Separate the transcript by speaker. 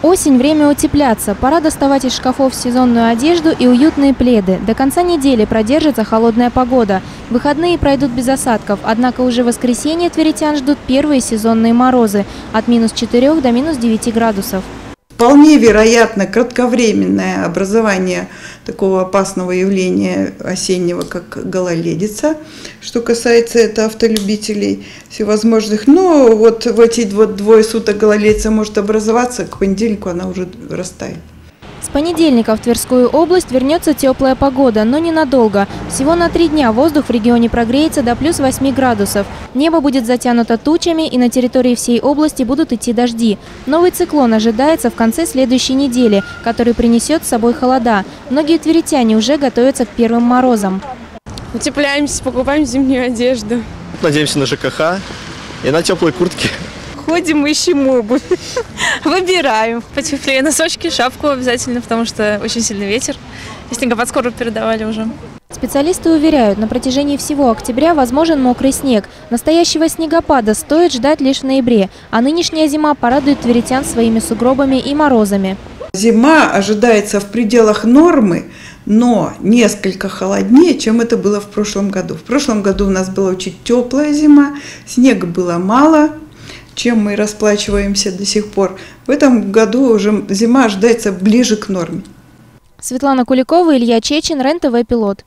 Speaker 1: Осень – время утепляться. Пора доставать из шкафов сезонную одежду и уютные пледы. До конца недели продержится холодная погода. Выходные пройдут без осадков, однако уже в воскресенье тверитян ждут первые сезонные морозы – от минус 4 до минус 9 градусов.
Speaker 2: Вполне вероятно кратковременное образование такого опасного явления осеннего, как гололедица, что касается это автолюбителей всевозможных. Но вот в эти двое суток гололедица может образоваться, к понедельнику она уже растает.
Speaker 1: Понедельника в Тверскую область вернется теплая погода, но ненадолго. Всего на три дня воздух в регионе прогреется до плюс 8 градусов. Небо будет затянуто тучами, и на территории всей области будут идти дожди. Новый циклон ожидается в конце следующей недели, который принесет с собой холода. Многие тверитяне уже готовятся к первым морозам.
Speaker 3: Утепляемся, покупаем зимнюю одежду.
Speaker 4: Надеемся на ЖКХ и на теплые куртки.
Speaker 3: Ходим, ищем обувь. Выбираем.
Speaker 5: Потеплее носочки, шапку обязательно, потому что очень сильный ветер. И снегопад скоро передавали уже.
Speaker 1: Специалисты уверяют, на протяжении всего октября возможен мокрый снег. Настоящего снегопада стоит ждать лишь в ноябре, а нынешняя зима порадует тверитян своими сугробами и морозами.
Speaker 2: Зима ожидается в пределах нормы, но несколько холоднее, чем это было в прошлом году. В прошлом году у нас была очень теплая зима, снега было мало, чем мы расплачиваемся до сих пор. В этом году уже зима ожидается ближе к норме.
Speaker 1: Светлана Куликова, Илья Чечин, РЕН-ТВ «Пилот».